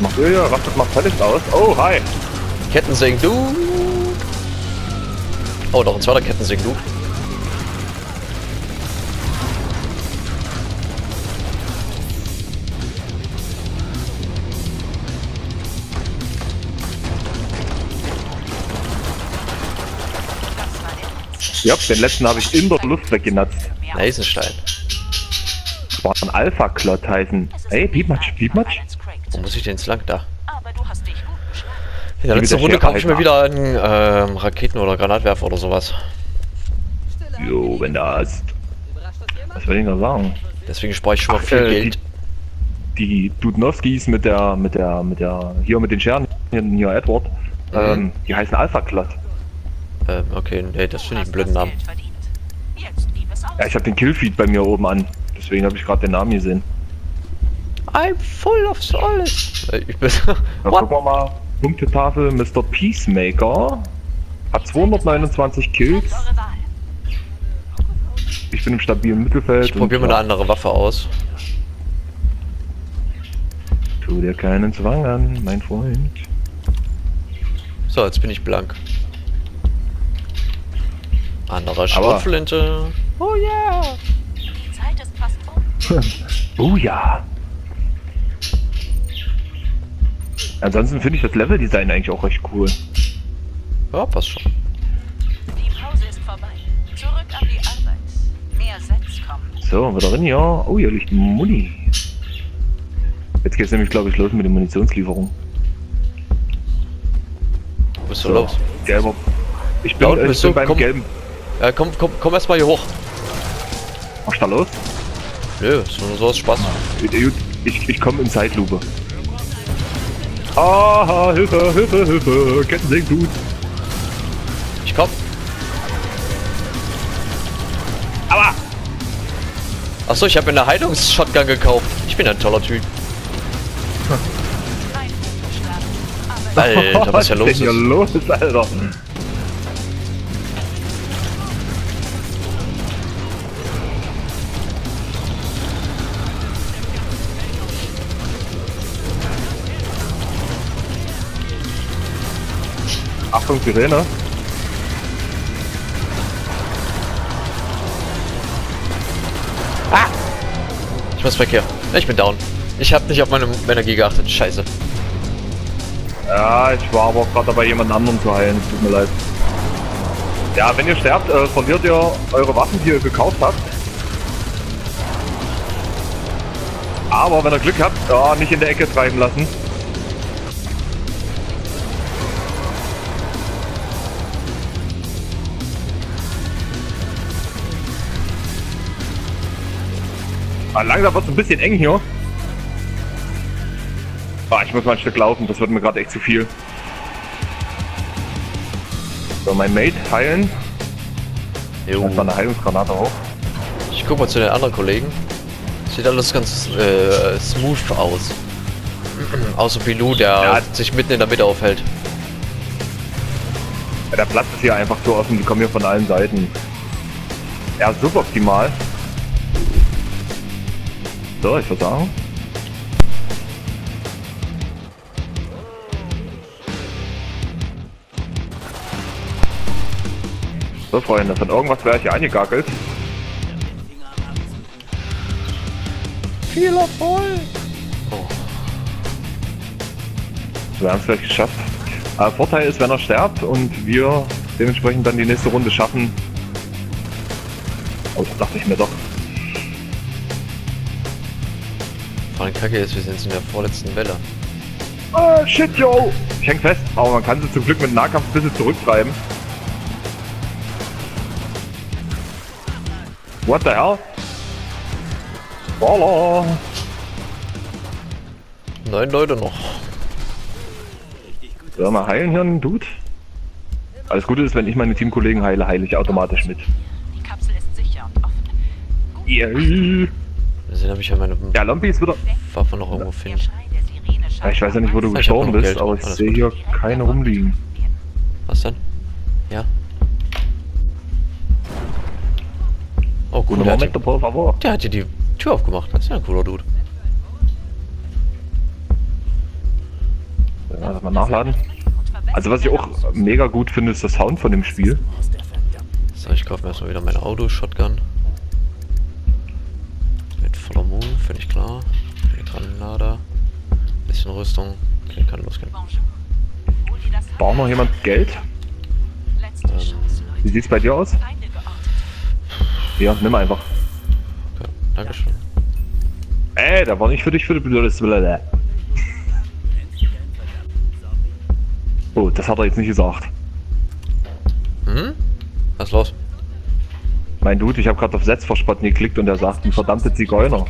Speaker 1: Macht ihr ja, rastet macht völlig aus. Oh, hi.
Speaker 2: Kettensägen, du. Oh, noch ein zweiter Kettensägen, du.
Speaker 1: Ja, den letzten habe ich in der Luft weggenatzt.
Speaker 3: mehr
Speaker 2: Eisenstein.
Speaker 1: Das war ein Alpha-Klott heißen.
Speaker 3: Es ist
Speaker 1: Ey, Piepmatsch, Piepmatsch.
Speaker 2: Wo muss ich denn jetzt lang? Da.
Speaker 3: Aber du hast dich gut geschlagen.
Speaker 2: In der letzten Runde kaufe ich mir wieder einen ähm, Raketen- oder Granatwerfer oder sowas.
Speaker 1: Jo, wenn da ist. Was will ich noch sagen?
Speaker 2: Deswegen spare ich schon mal
Speaker 1: Ach,
Speaker 2: viel
Speaker 1: äh,
Speaker 2: Geld.
Speaker 1: Die Dudnowskis mit der, mit der, mit der, hier mit den Scheren, hier, hier Edward, ähm, die heißen Alpha-Klott.
Speaker 2: Ähm, okay, nee, das finde ich einen blöden Namen.
Speaker 1: Ja, ich habe den Killfeed bei mir oben an. Deswegen habe ich gerade den Namen gesehen.
Speaker 2: I'm full of alles. Äh, Ich bin. [laughs] What?
Speaker 1: gucken wir mal. Punktetafel Mr. Peacemaker. Hat 229 Kills. Ich bin im stabilen Mittelfeld.
Speaker 2: Ich probiere mal eine andere Waffe aus.
Speaker 1: Tu dir keinen Zwang an, mein Freund.
Speaker 2: So, jetzt bin ich blank. Andere Schrotflinte. Oh ja.
Speaker 3: Die Zeit ist fast um. [laughs]
Speaker 1: Oh ja. Ansonsten finde ich das Leveldesign eigentlich auch recht cool.
Speaker 2: Ja, passt schon.
Speaker 3: Die Pause ist vorbei. Zurück an die Arbeit. Mehr Sets kommen.
Speaker 1: So, wieder drin, ja. Oh, hier liegt Muni. Jetzt geht's nämlich, glaube ich, los mit der Munitionslieferung.
Speaker 2: Wo bist du los?
Speaker 1: Gelber. Ich bin,
Speaker 2: Laut
Speaker 1: äh, ich bin beim
Speaker 2: Komm.
Speaker 1: gelben.
Speaker 2: Ja, komm, komm, komm erstmal hier hoch.
Speaker 1: Was ist da los?
Speaker 2: Nö, ist nur so aus Spaß.
Speaker 1: Gut, Ich, ich komme in Zeitlupe. Aha, Hilfe, Hilfe, Hilfe. Kettensägen tut.
Speaker 2: Ich komm.
Speaker 1: Aua!
Speaker 2: Achso, ich habe mir eine Heilungs-Shotgun gekauft. Ich bin ein toller Typ.
Speaker 3: Aber
Speaker 2: Alter, was hier
Speaker 1: ist
Speaker 2: los
Speaker 1: denn hier
Speaker 2: ist.
Speaker 1: los, Alter? Achtung, Sirene.
Speaker 2: Ich muss weg hier. Ich bin down. Ich habe nicht auf meine Energie geachtet. Scheiße.
Speaker 1: Ja, ich war aber gerade dabei, jemand anderen zu heilen. Tut mir leid. Ja, wenn ihr sterbt, äh, verliert ihr eure Waffen, die ihr gekauft habt. Aber wenn ihr Glück habt, ja, nicht in der Ecke treiben lassen. Ah, langsam wird es ein bisschen eng hier. Ah, ich muss mal ein Stück laufen, das wird mir gerade echt zu viel. So, mein Mate heilen.
Speaker 2: Jo.
Speaker 1: Das war eine Heilungsgranate hoch.
Speaker 2: Ich guck mal zu den anderen Kollegen. Sieht alles ganz äh, smooth aus. [clears throat] Außer Pilou, der
Speaker 1: Ja.
Speaker 2: sich mitten in der Mitte aufhält.
Speaker 1: Ja, der Platz ist hier einfach so offen, die kommen hier von allen Seiten. Ja, suboptimal. So, ich würde sagen. So, Freunde, von irgendwas wäre ich hier eingegackelt.
Speaker 2: Viel voll.
Speaker 1: Wir haben es vielleicht geschafft. Aber Vorteil ist, wenn er sterbt und wir dementsprechend dann die nächste Runde schaffen. Oh, das dachte ich mir doch.
Speaker 2: Allem Kacke ist, wir sind jetzt in der vorletzten Welle.
Speaker 1: Ah, shit, yo! Ich häng fest, aber man kann sie zum Glück mit Nahkampf ein bisschen zurücktreiben. What the hell? Voila!
Speaker 2: Neun Leute noch.
Speaker 1: So, mal heilen hier einen Dude. Alles Gute ist, wenn ich meine Teamkollegen heile, heile ich automatisch mit.
Speaker 3: Die Kapsel ist sicher und offen.
Speaker 1: Yeah.
Speaker 2: Deswegen habe ich ja meine
Speaker 1: Ja, Lompi ist wieder...
Speaker 2: Waffe noch irgendwo finden.
Speaker 1: Ja, ich weiß ja nicht, wo du
Speaker 2: ich
Speaker 1: gestorben bist,
Speaker 2: Geld.
Speaker 1: aber ich sehe
Speaker 2: gut.
Speaker 1: hier keine rumliegen.
Speaker 2: Was denn? Ja. Oh.
Speaker 1: Guten
Speaker 2: Der hat,
Speaker 1: Moment,
Speaker 2: hier, der hat hier die Tür aufgemacht. Das ist ja ein cooler Dude.
Speaker 1: Ja, mal nachladen. Also was ich auch mega gut finde, ist der Sound von dem Spiel.
Speaker 2: So, ich kaufe mir erstmal wieder mein Auto, Shotgun. Mit voller Moon, finde ich klar. Granada. Bisschen Rüstung. Okay, kann losgehen.
Speaker 1: Braucht noch jemand Geld?
Speaker 3: Chance,
Speaker 1: Wie sieht's bei dir aus? Ja, nimm einfach.
Speaker 2: Okay, Dankeschön.
Speaker 1: Ey, da war nicht für dich für die Blablabla. Oh, das hat er jetzt nicht gesagt.
Speaker 2: Hm? Was ist los?
Speaker 1: Mein Dude, ich habe gerade auf Setzverspotten geklickt und er sagt, ein verdammter Zigeuner.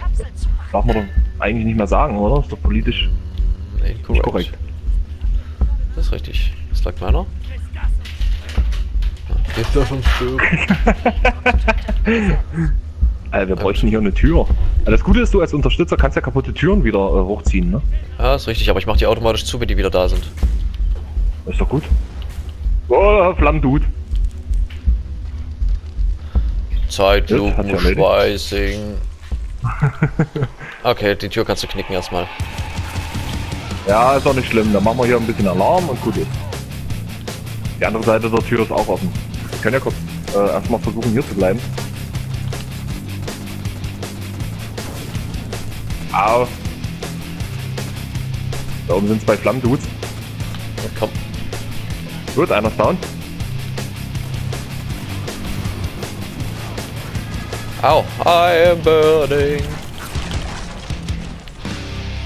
Speaker 1: Darf man doch eigentlich nicht mehr sagen, oder? Ist doch politisch
Speaker 2: Incorrect.
Speaker 1: nicht korrekt.
Speaker 2: Das ist richtig. Das lag meiner. Ja, Geht da schon Stück. [laughs]
Speaker 1: Äh, wir bräuchten hier eine Tür. Ja, das Gute ist, du als Unterstützer kannst ja kaputte Türen wieder äh, hochziehen, ne?
Speaker 2: Ja, ist richtig, aber ich mache die automatisch zu, wenn die wieder da sind.
Speaker 1: Ist doch gut. Oh, Flammdude.
Speaker 2: Zeitlupen,
Speaker 1: hat sich erledigt.
Speaker 2: Schweißing. [laughs] Okay, die Tür kannst du knicken erstmal.
Speaker 1: Ja, ist auch nicht schlimm. Dann machen wir hier ein bisschen Alarm und gut ist. Die andere Seite der Tür ist auch offen. Wir können ja kurz äh, erstmal versuchen hier zu bleiben. Au. Da oben sind zwei Flammendudes.
Speaker 2: Ja, komm.
Speaker 1: Gut, einer ist down.
Speaker 2: Au, I am burning.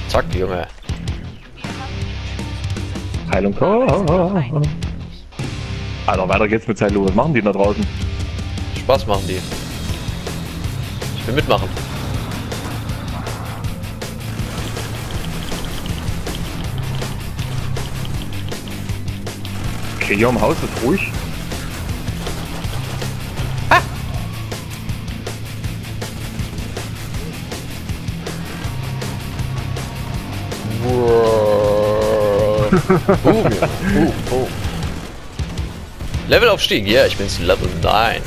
Speaker 2: Zack, Junge.
Speaker 1: Heilung kommt. Alter, weiter geht's mit Zeit los. Was machen die da draußen?
Speaker 2: Spaß machen die. Ich will mitmachen.
Speaker 1: Okay, hier im Haus ist ruhig.
Speaker 2: Uh, uh, uh. Levelaufstieg, ja, ich bin's Level 9.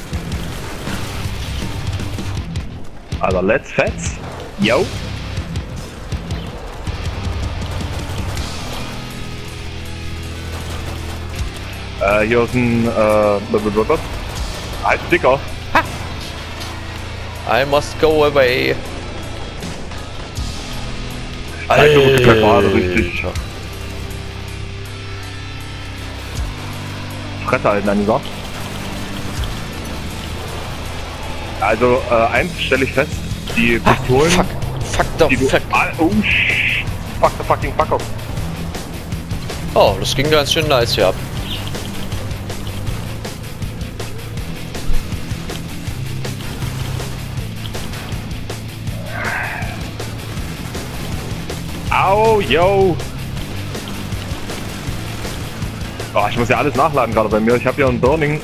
Speaker 1: Also, let's fetz. Yo. Äh, hier ist ein, äh, blablabla. Ein Sticker.
Speaker 2: I must go away.
Speaker 1: Alter, das ist Fresse halten, angesagt. Also, äh, eins stelle ich fest. Die Pistolen,
Speaker 2: Fuck, fuck the
Speaker 1: du...
Speaker 2: fuck.
Speaker 1: Ah, oh, fuck the fucking fuck off.
Speaker 2: Oh, das ging ganz schön nice hier ab.
Speaker 1: Au, yo. Oh, ich muss ja alles nachladen gerade bei mir. Ich habe hier ein Burning.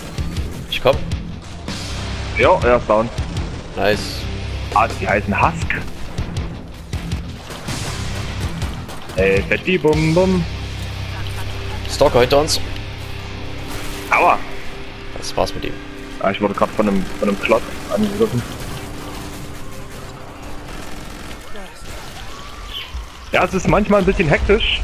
Speaker 2: Ich komm.
Speaker 1: Jo, er ist down.
Speaker 2: Nice.
Speaker 1: Ah, die heißen Husk. Ey, Fetti Bum Bum.
Speaker 2: Stalker hinter uns.
Speaker 1: Aua.
Speaker 2: Das war's mit ihm.
Speaker 1: Ah, ich wurde gerade von einem, von einem Klotz angegriffen. Ja, es ist manchmal ein bisschen hektisch.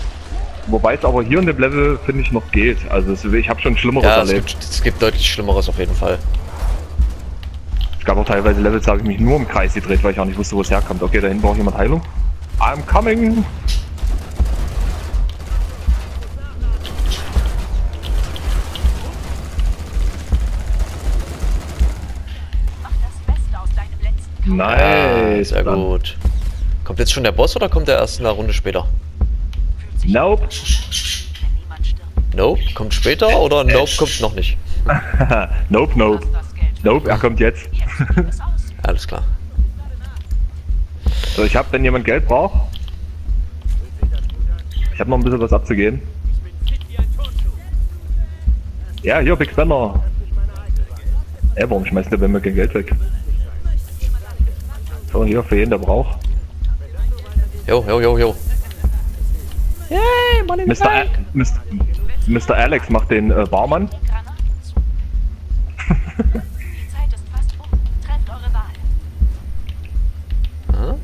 Speaker 1: Wobei es aber hier in dem Level, finde ich, noch geht. Also es, ich habe schon Schlimmeres
Speaker 2: Ja, es
Speaker 1: erlebt.
Speaker 2: gibt, es gibt deutlich Schlimmeres auf jeden Fall.
Speaker 1: Es gab auch teilweise Levels, da habe ich mich nur im Kreis gedreht, weil ich auch nicht wusste, wo es herkommt. Okay, da hinten braucht jemand Heilung. I'm coming!
Speaker 3: Mach das Beste aus deinem letzten Kampf.
Speaker 2: Ja,
Speaker 1: Nice.
Speaker 2: sehr
Speaker 1: dann.
Speaker 2: gut. Kommt jetzt schon der Boss oder kommt der erst eine Runde später?
Speaker 1: Nope.
Speaker 2: Nope, kommt später oder Nope kommt noch nicht? [laughs]
Speaker 1: nope, nope. Nope, er kommt jetzt. [laughs]
Speaker 2: Alles klar.
Speaker 1: So, ich habe, wenn jemand Geld braucht. Ich habe noch ein bisschen was abzugeben. Ja, hier, Big Spender. Ey, warum schmeißt der bei mir kein Geld weg? So, hier, für jeden, der braucht.
Speaker 2: Jo, jo, jo, jo.
Speaker 1: Mr. A Mr. Mr. Alex macht den äh, Barmann.
Speaker 3: Granaten zu. Die Zeit ist fast um. Trefft eure Wahl.
Speaker 2: Hm?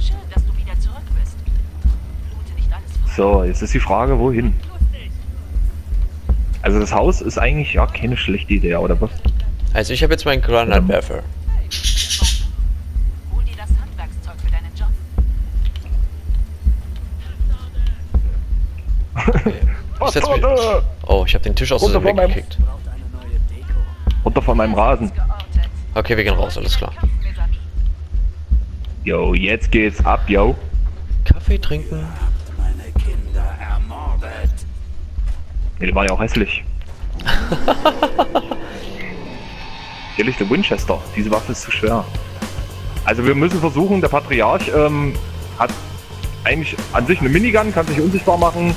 Speaker 3: Schön, dass [laughs] du wieder zurück bist. Blute nicht alles frei.
Speaker 1: So, jetzt ist die Frage, wohin? Also das Haus ist eigentlich ja keine schlechte Idee, oder was?
Speaker 2: Also ich habe jetzt meinen Granatwerfer. Setz mich-? Oh, ich habe den Tisch aus
Speaker 1: von meinem-
Speaker 2: weggekickt.
Speaker 1: Runter von meinem Rasen.
Speaker 2: Okay, wir gehen raus, alles klar.
Speaker 1: Yo, jetzt geht's ab, yo.
Speaker 2: Kaffee trinken.
Speaker 1: Nee, der war ja auch hässlich. [laughs] Hier liegt der Winchester. Diese Waffe ist zu schwer. Also wir müssen versuchen, der Patriarch ähm, hat eigentlich an sich eine Minigun, kann sich unsichtbar machen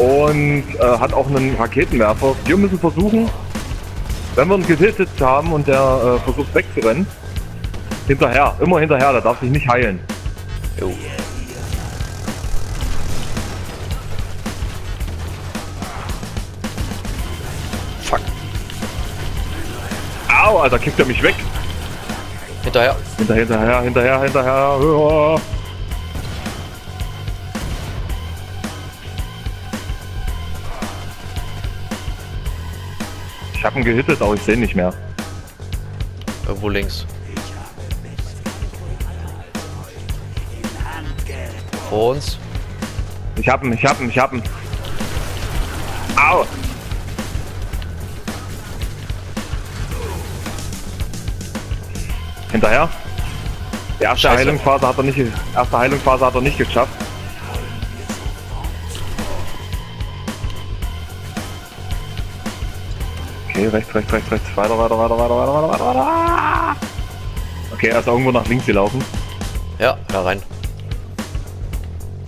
Speaker 1: und äh, hat auch einen Raketenwerfer. Wir müssen versuchen, wenn wir einen gehittet haben und der äh, versucht wegzurennen, hinterher, immer hinterher, der darf sich nicht heilen.
Speaker 2: Jo. Fuck.
Speaker 1: Au, Alter, kickt er mich weg.
Speaker 2: Hinterher.
Speaker 1: Hinterher, hinterher, hinterher, hinterher. Ja. Ich hab ihn gehittet, aber ich sehe ihn nicht mehr.
Speaker 2: Irgendwo links. Vor uns.
Speaker 1: Ich hab ihn, ich hab ihn, ich hab ihn. Au! Hinterher. Die erste
Speaker 2: Scheiße.
Speaker 1: Heilungsphase hat er nicht, erste Heilungsphase hat er nicht geschafft. Okay, rechts, rechts, rechts, rechts. Weiter, weiter, weiter, weiter, weiter, weiter, weiter, weiter. Okay, er ist irgendwo nach links gelaufen.
Speaker 2: Ja, da rein.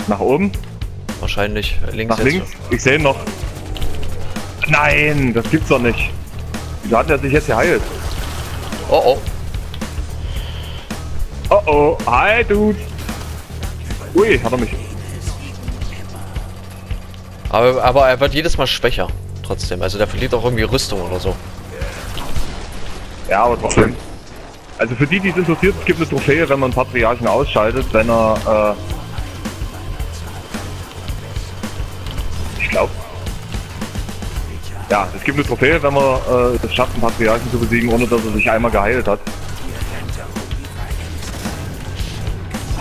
Speaker 1: Nach oben.
Speaker 2: Wahrscheinlich. Links
Speaker 1: Nach links? Ich sehe ihn noch. Nein, das gibt's doch nicht. Wieso hat er sich jetzt geheilt?
Speaker 2: Oh oh.
Speaker 1: Oh oh, hi Dude. Ui, hat er mich.
Speaker 2: Aber, aber er wird jedes Mal schwächer. Trotzdem. Also der verliert auch irgendwie Rüstung oder so.
Speaker 1: Ja, aber trotzdem. Also für die, die es interessiert, es gibt eine Trophäe, wenn man Patriarchen ausschaltet, wenn er, äh, ich glaube. Ja, es gibt eine Trophäe, wenn man äh, es schafft, einen Patriarchen zu besiegen, ohne dass er sich einmal geheilt hat.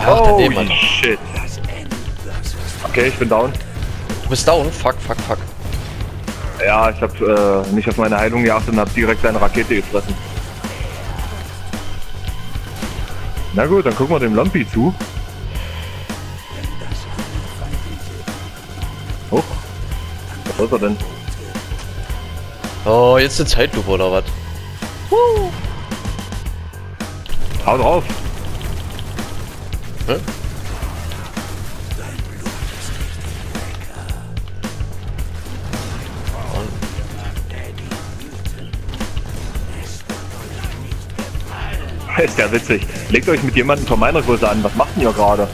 Speaker 2: Ach, Alter.
Speaker 1: shit. Okay, ich bin down.
Speaker 2: Du bist down? Fuck, fuck, fuck.
Speaker 1: Ja, ich habe äh, nicht auf meine Heilung geachtet und habe direkt eine Rakete gefressen. Na gut, dann gucken wir dem Lumpy zu. Hoch. Was ist er denn?
Speaker 2: Oh, jetzt eine Zeitlupe oder was?
Speaker 1: Hau drauf!
Speaker 2: Hä?
Speaker 1: Ist ja witzig. Legt euch mit jemandem von meiner Größe an. Was macht denn ihr gerade?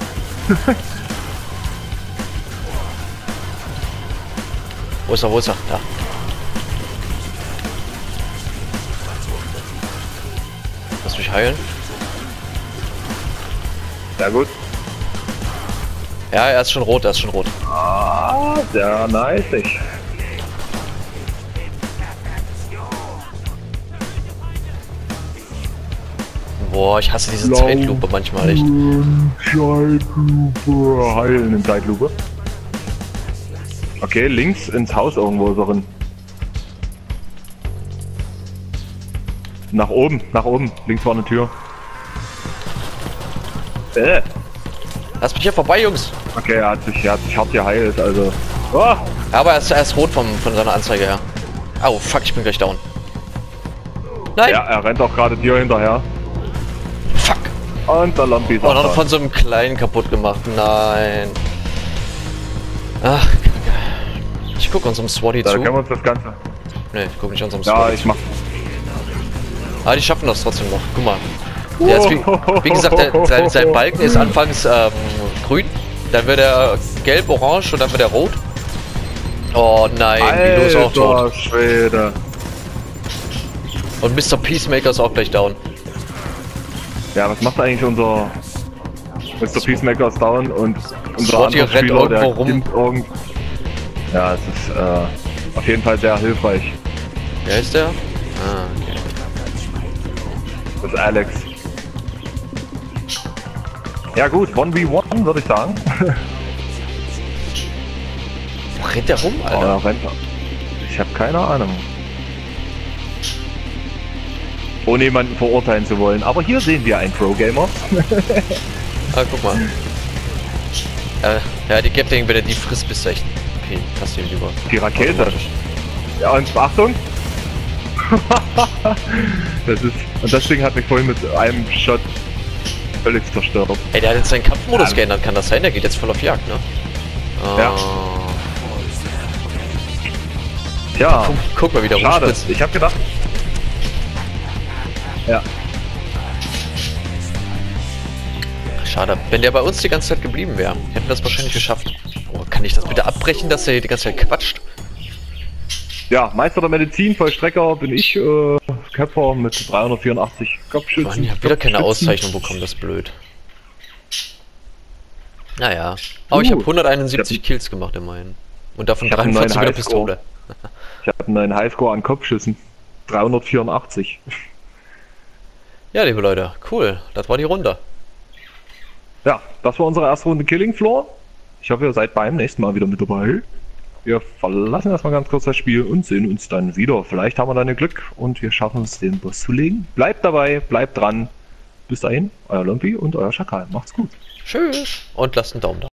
Speaker 2: Wo ist er, wo ist er? Da. Lass mich heilen.
Speaker 1: Sehr gut.
Speaker 2: Ja, er ist schon rot, er ist schon rot.
Speaker 1: Ah, sehr nice. Ich.
Speaker 2: Boah, ich hasse diese
Speaker 1: Lau-
Speaker 2: Zeitlupe manchmal echt.
Speaker 1: Zeitlupe. Heilen in Zeitlupe. Okay, links ins Haus irgendwo er drin. Nach oben, nach oben. Links war eine Tür. Äh.
Speaker 2: Lass mich hier vorbei, Jungs.
Speaker 1: Okay, er hat sich, er hat sich hart geheilt, also. Oh,
Speaker 2: Aber er ist, er ist rot vom, von seiner Anzeige her. Au, fuck, ich bin gleich down. Nein!
Speaker 1: ja, er rennt auch gerade dir hinterher. Und der Lumpy ist
Speaker 2: Oh, noch
Speaker 1: da.
Speaker 2: von so einem Kleinen kaputt gemacht. Nein. Ach, Kacke. Ich guck unserem Swatty
Speaker 1: Da
Speaker 2: zu.
Speaker 1: können wir uns das Ganze.
Speaker 2: Ne, ich guck nicht unserem
Speaker 1: Ja,
Speaker 2: Swatty
Speaker 1: ich
Speaker 2: zu.
Speaker 1: mach.
Speaker 2: Ah, die schaffen das trotzdem noch. Guck mal. Der ist wie, wie gesagt, der, sein, sein Balken ist anfangs ähm, grün, dann wird er gelb, orange und dann wird er rot. Oh nein, Milo ist auch tot.
Speaker 1: Alter Schwede.
Speaker 2: Und Mr. Peacemaker ist auch gleich down.
Speaker 1: Ja, was macht eigentlich unser Mr. Peacemaker ist down und unser anderer Spieler, der
Speaker 2: rum.
Speaker 1: irgend... Ja, es ist äh, auf jeden Fall sehr hilfreich.
Speaker 2: Wer ist der? Ah, okay.
Speaker 1: Das ist Alex. Ja gut, 1v1 würde ich sagen.
Speaker 2: Wo rennt der rum,
Speaker 1: Oh,
Speaker 2: Alter?
Speaker 1: er. Ich habe keine Ahnung. Ohne jemanden verurteilen zu wollen. Aber hier sehen wir einen Pro-Gamer. [laughs]
Speaker 2: Ah, guck mal. Äh, ja, die Gatling, wenn er die frisst, bist du echt. Okay, lass den lieber.
Speaker 1: Die Rakete. Ja, und Achtung! [laughs] das ist. Und das Ding hat mich vorhin mit einem Shot völlig zerstört.
Speaker 2: Ey, der hat jetzt seinen Kampfmodus
Speaker 1: Ja.
Speaker 2: geändert, kann das sein? Der geht jetzt voll auf Jagd, ne?
Speaker 1: Ja.
Speaker 2: Oh.
Speaker 1: Tja,
Speaker 2: Guck, guck mal, wie der
Speaker 1: schade.
Speaker 2: rumspritzt.
Speaker 1: Ich hab gedacht. Ja,
Speaker 2: Schade. Wenn der bei uns die ganze Zeit geblieben wäre, hätten wir das wahrscheinlich geschafft. Oh, kann ich das bitte abbrechen, dass er hier die ganze Zeit quatscht?
Speaker 1: ja, Meister der Medizin, Vollstrecker bin ich, äh, Köpfer mit 384
Speaker 2: Mann,
Speaker 1: Kopfschützen.
Speaker 2: ich hab wieder keine. Auszeichnung bekommen, das ist blöd. Naja. Aber ich
Speaker 1: Uh,
Speaker 2: habe 171
Speaker 1: ich hab-
Speaker 2: Kills gemacht immerhin. Und davon
Speaker 1: Ich hab einen
Speaker 2: 43 mit der Pistole.
Speaker 1: Ich habe einen neuen Highscore an Kopfschüssen. 384.
Speaker 2: Ja, liebe Leute, cool. Das war die Runde.
Speaker 1: Ja, das war unsere erste Runde Killing Floor. Ich hoffe, ihr seid beim nächsten Mal wieder mit dabei. Wir verlassen erstmal ganz kurz das Spiel und sehen uns dann wieder. Vielleicht haben wir dann Glück und wir schaffen es, den Boss zu legen. Bleibt dabei, bleibt dran. Bis dahin, euer Lumpy und euer Schakal. Macht's gut.
Speaker 2: Tschüss und lasst einen Daumen da.